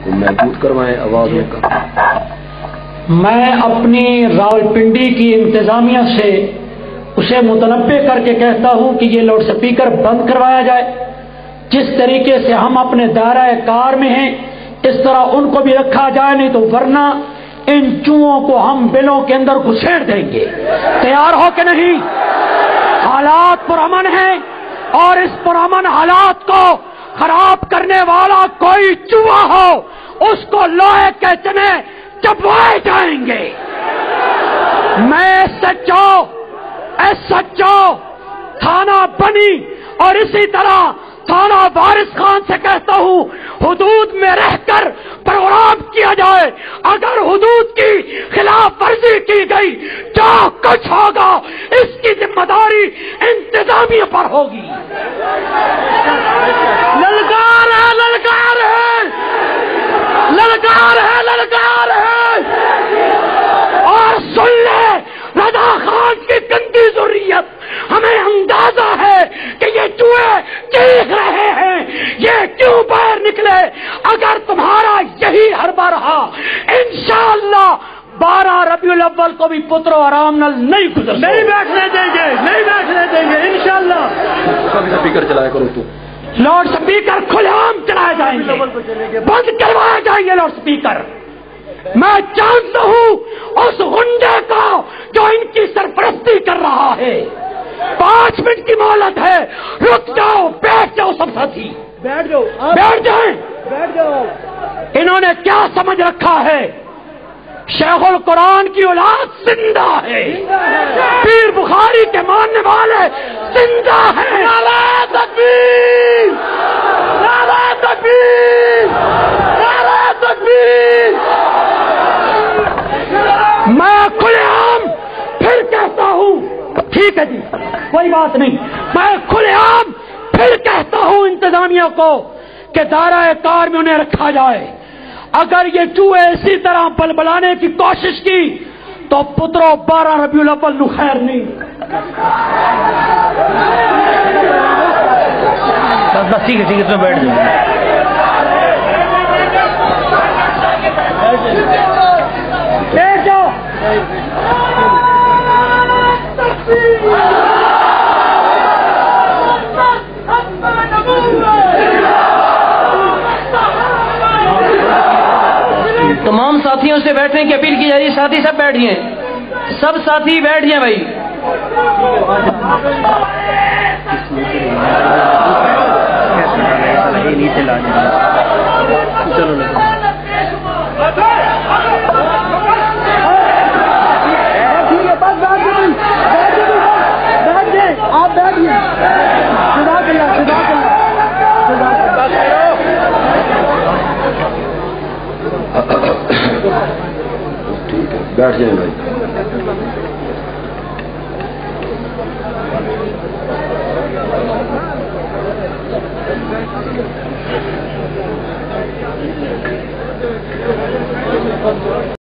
को महदूद करवाएँ, आवाज़ों का मैं अपनी रावलपिंडी की इंतजामिया से उसे मुतनबे करके कहता हूँ कि ये लाउड स्पीकर बंद करवाया जाए। जिस तरीके से हम अपने दायरा कार में हैं, इस तरह उनको भी रखा जाए, नहीं तो वरना इन चूहों को हम बिलों के अंदर घुसेड़ देंगे। तैयार हो कि नहीं? हालात पुरमन है और इस पुरमन हालात को खराब करने वाला कोई चूहा हो, उसको लोहे के चने चबवाए जाएँगे। मैं सच्चो सच्चो, थाना बनी और इसी तरह थाना वारिस खान से कहता हूँ, हदूद में रहकर प्रोग्राम किया जाए। अगर हदूद की खिलाफ वर्जी की गई जो कुछ होगा? इसकी ज़िम्मेदारी इंतजामिया पर होगी। ललकार है ललकार है। ललकार है ललकार है। और सुन ले, रजा खान की गंदी जरूरियत हमें अंदाज़ा है कि ये चूहे चीख रहे हैं। ये क्यों बाहर निकले? अगर तुम्हारा यही हरबा रहा इंशाला बारह रबीउल अव्वल को भी पुत्र आराम नल नहीं गुजर नहीं बैठने देंगे नहीं बैठने देंगे कभी स्पीकर चलाया करो तू। लाउड स्पीकर खुलेआम चलाए जाएँगे। बंद करवाए जाएँगे लाउड स्पीकर। मैं जानता हूँ उस गुंडे का जो इनकी सरपरस्ती कर रहा है। पाँच मिनट की मोहलत है। रुक जाओ बैठ जाओ सब साथी। बैठ जाओ बैठ जाए। बैठ जाओ। इन्होंने क्या समझ रखा शेखुल कुरान की औलाद ज़िंदा है। पीर बुखारी के मानने वाले ज़िंदा है। नारा तकबीर। नारा तकबीर। नारा तकबीर। मैं खुलेआम फिर कहता हूँ ठीक है जी कोई बात नहीं। मैं खुलेआम फिर कहता हूँ इंतजामिया को कि दायरा कार में उन्हें रखा जाए। अगर ये चूहे इसी तरह बलबलाने की कोशिश की तो पुत्रो बारह रबी अव्वल खैर नहीं। बस बस ठीक है ठीक है तुम बैठ जाओ। बैठ जाओ। तमाम साथियों से बैठने की अपील की जा रही है। साथी सब बैठ गए सब साथी बैठ गए भाई। Bergen Bey.